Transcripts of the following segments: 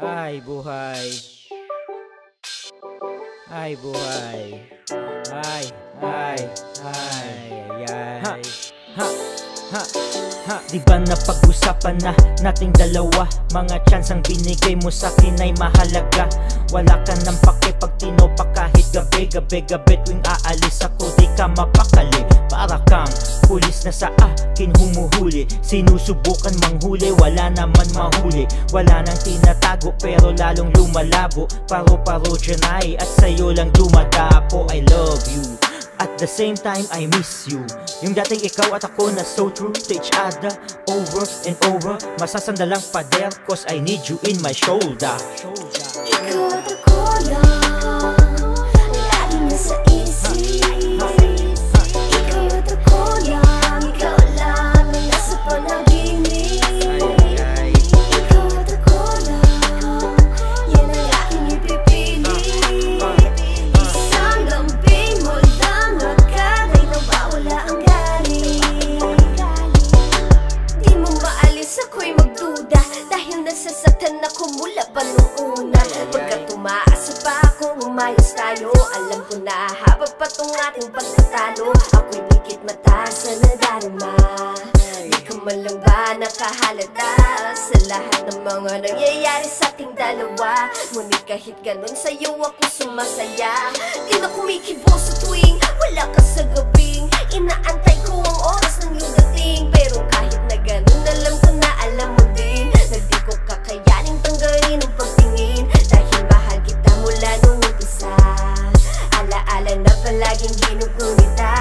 Ay, buhay. Ay, buhay. Ay, ay, ay, ay, ay. Ha, ha, ha. Di ba napag-usapan na nating dalawa? Mga chance ang binigay mo sa akin ay mahalaga. Wala ka nang pake pag tinopa kahit gabi Gabi gabi tuwing aalis ako. Di ka mapakali Para kang pulis na sa akin humuhuli. Sinusubukan manghuli wala naman mahuli. Wala nang tinatago pero lalong lumalabo. Paro-paro dyan ay at sa'yo lang dumadapo. I love you at the same time, I miss you. Yung dating ikaw at ako na so true to each other Over and over Masasandalang pader Cause I need you in my shoulder umayos tayo. Alam ko na habang pa tong ating pagtatalo Ako'y dikit mata sa nadarama. Di man lang ba nakahalata Sa lahat ng mga nangyayari sa ating dalawa? Ngunit kahit ganun sa'yo ako sumasaya palaging ginugunita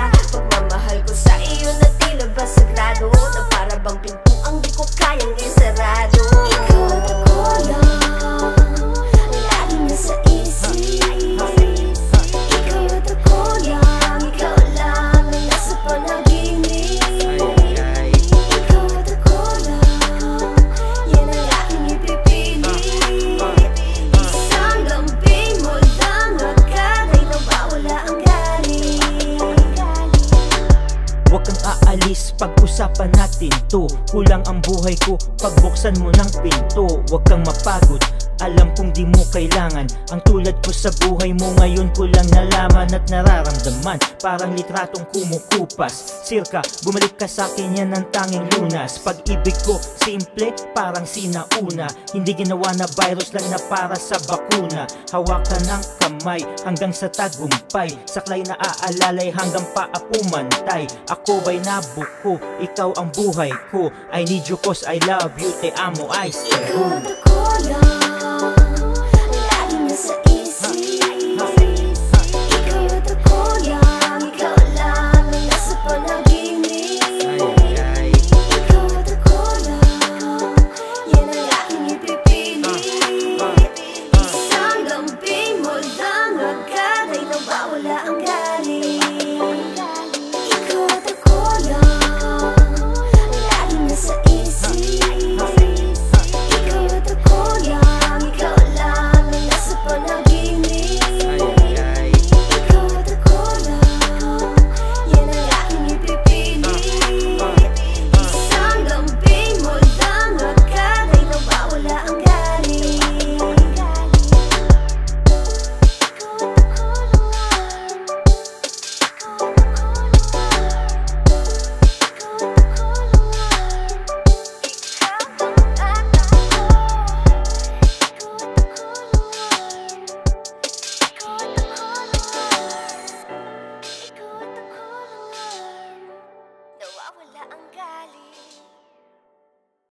aalis pag-usapan natin to. Kulang ang buhay ko pagbuksan mo ng pinto. Huwag kang mapagod alam kong di mo kailangan. Ang tulad ko sa buhay mo ngayon ko lang nalaman at nararamdaman. Parang litratong kumukupas. Sirka, bumalik ka sa akin yan ang tanging lunas. Pag-ibig ko, simple, parang sinauna. Hindi ginawa na virus lang na para sa bakuna. Hawakan ng kamay hanggang sa tagumpay. Saklay na aalalay hanggang paa pumantay Ako ba'y nabuko, ikaw ang buhay ko. I need you cause I love you, te amo, I Ikaw